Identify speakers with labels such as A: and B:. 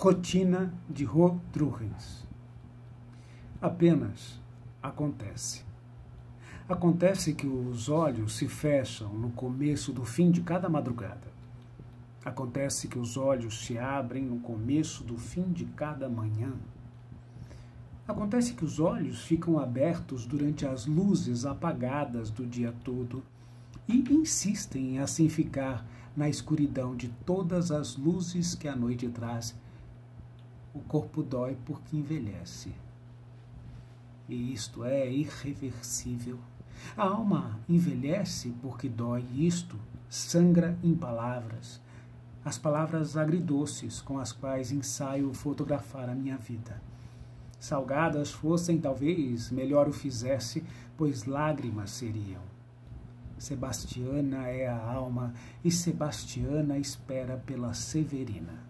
A: Rotina de Rodrigues. Apenas acontece. Acontece que os olhos se fecham no começo do fim de cada madrugada. Acontece que os olhos se abrem no começo do fim de cada manhã. Acontece que os olhos ficam abertos durante as luzes apagadas do dia todo e insistem em assim ficar na escuridão de todas as luzes que a noite traz o corpo dói porque envelhece. E isto é irreversível. A alma envelhece porque dói, isto sangra em palavras, as palavras agridoces com as quais ensaio fotografar a minha vida. Salgadas fossem, talvez, melhor o fizesse, pois lágrimas seriam. Sebastiana é a alma e Sebastiana espera pela Severina.